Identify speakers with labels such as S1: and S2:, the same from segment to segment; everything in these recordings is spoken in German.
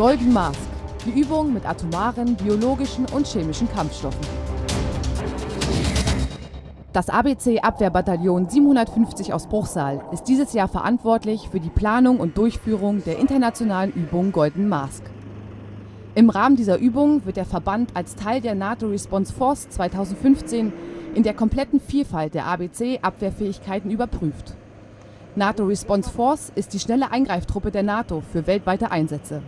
S1: Golden Mask. Die Übung mit atomaren, biologischen und chemischen Kampfstoffen. Das ABC-Abwehrbataillon 750 aus Bruchsal ist dieses Jahr verantwortlich für die Planung und Durchführung der internationalen Übung Golden Mask. Im Rahmen dieser Übung wird der Verband als Teil der NATO Response Force 2015 in der kompletten Vielfalt der ABC-Abwehrfähigkeiten überprüft. NATO Response Force ist die schnelle Eingreiftruppe der NATO für weltweite Einsätze.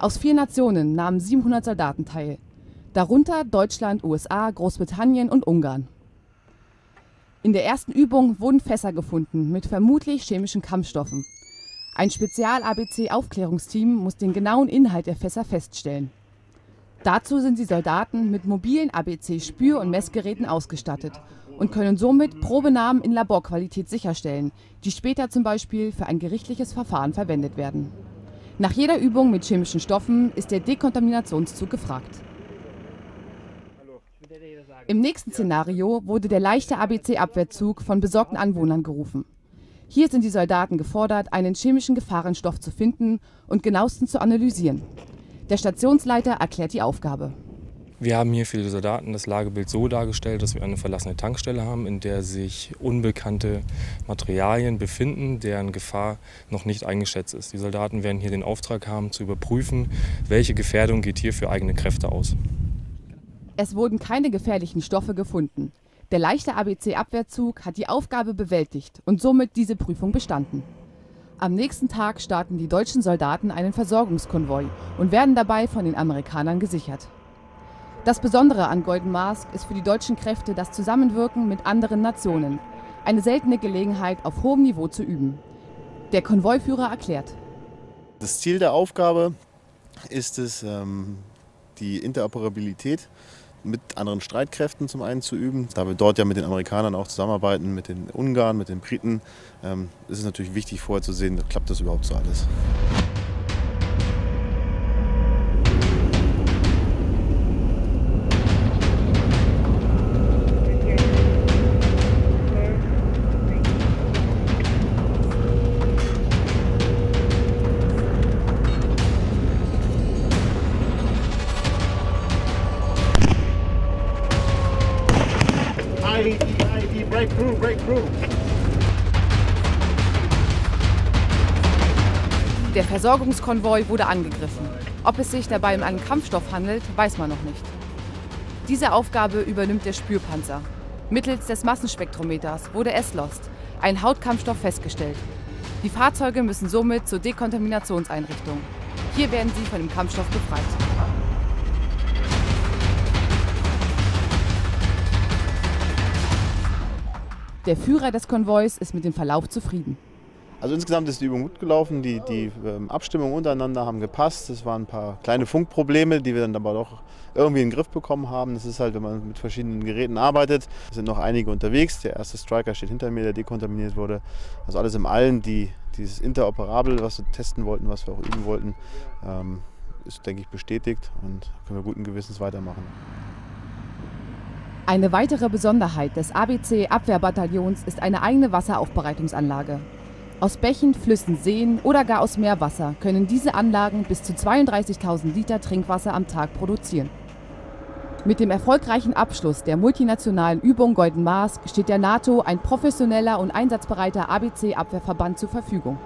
S1: Aus vier Nationen nahmen 700 Soldaten teil, darunter Deutschland, USA, Großbritannien und Ungarn. In der ersten Übung wurden Fässer gefunden mit vermutlich chemischen Kampfstoffen. Ein Spezial-ABC-Aufklärungsteam muss den genauen Inhalt der Fässer feststellen. Dazu sind die Soldaten mit mobilen ABC-Spür- und Messgeräten ausgestattet und können somit Probenahmen in Laborqualität sicherstellen, die später zum Beispiel für ein gerichtliches Verfahren verwendet werden. Nach jeder Übung mit chemischen Stoffen ist der Dekontaminationszug gefragt. Im nächsten Szenario wurde der leichte ABC-Abwehrzug von besorgten Anwohnern gerufen. Hier sind die Soldaten gefordert, einen chemischen Gefahrenstoff zu finden und genauestens zu analysieren. Der Stationsleiter erklärt die Aufgabe.
S2: Wir haben hier für die Soldaten das Lagebild so dargestellt, dass wir eine verlassene Tankstelle haben, in der sich unbekannte Materialien befinden, deren Gefahr noch nicht eingeschätzt ist. Die Soldaten werden hier den Auftrag haben, zu überprüfen, welche Gefährdung geht hier für eigene Kräfte aus.
S1: Es wurden keine gefährlichen Stoffe gefunden. Der leichte ABC-Abwehrzug hat die Aufgabe bewältigt und somit diese Prüfung bestanden. Am nächsten Tag starten die deutschen Soldaten einen Versorgungskonvoi und werden dabei von den Amerikanern gesichert. Das Besondere an Golden Mask ist für die deutschen Kräfte das Zusammenwirken mit anderen Nationen. Eine seltene Gelegenheit, auf hohem Niveau zu üben. Der Konvoiführer erklärt.
S3: Das Ziel der Aufgabe ist es, ähm, die Interoperabilität mit anderen Streitkräften zum einen zu üben. Da wir dort ja mit den Amerikanern auch zusammenarbeiten, mit den Ungarn, mit den Briten, ähm, ist es natürlich wichtig vorher zu sehen, klappt das überhaupt so alles.
S4: Through, break through.
S1: Der Versorgungskonvoi wurde angegriffen. Ob es sich dabei um einen Kampfstoff handelt, weiß man noch nicht. Diese Aufgabe übernimmt der Spürpanzer. Mittels des Massenspektrometers wurde S-Lost, ein Hautkampfstoff, festgestellt. Die Fahrzeuge müssen somit zur Dekontaminationseinrichtung. Hier werden sie von dem Kampfstoff befreit. Der Führer des Konvois ist mit dem Verlauf zufrieden.
S3: Also insgesamt ist die Übung gut gelaufen, die, die ähm, Abstimmungen untereinander haben gepasst. Es waren ein paar kleine Funkprobleme, die wir dann aber doch irgendwie in den Griff bekommen haben. Das ist halt, wenn man mit verschiedenen Geräten arbeitet. Es sind noch einige unterwegs. Der erste Striker steht hinter mir, der dekontaminiert wurde. Also alles im Allen, die, dieses Interoperabel, was wir testen wollten, was wir auch üben wollten, ähm, ist, denke ich, bestätigt und können wir guten Gewissens weitermachen.
S1: Eine weitere Besonderheit des ABC-Abwehrbataillons ist eine eigene Wasseraufbereitungsanlage. Aus Bächen, Flüssen, Seen oder gar aus Meerwasser können diese Anlagen bis zu 32.000 Liter Trinkwasser am Tag produzieren. Mit dem erfolgreichen Abschluss der multinationalen Übung Golden Mars steht der NATO ein professioneller und einsatzbereiter ABC-Abwehrverband zur Verfügung.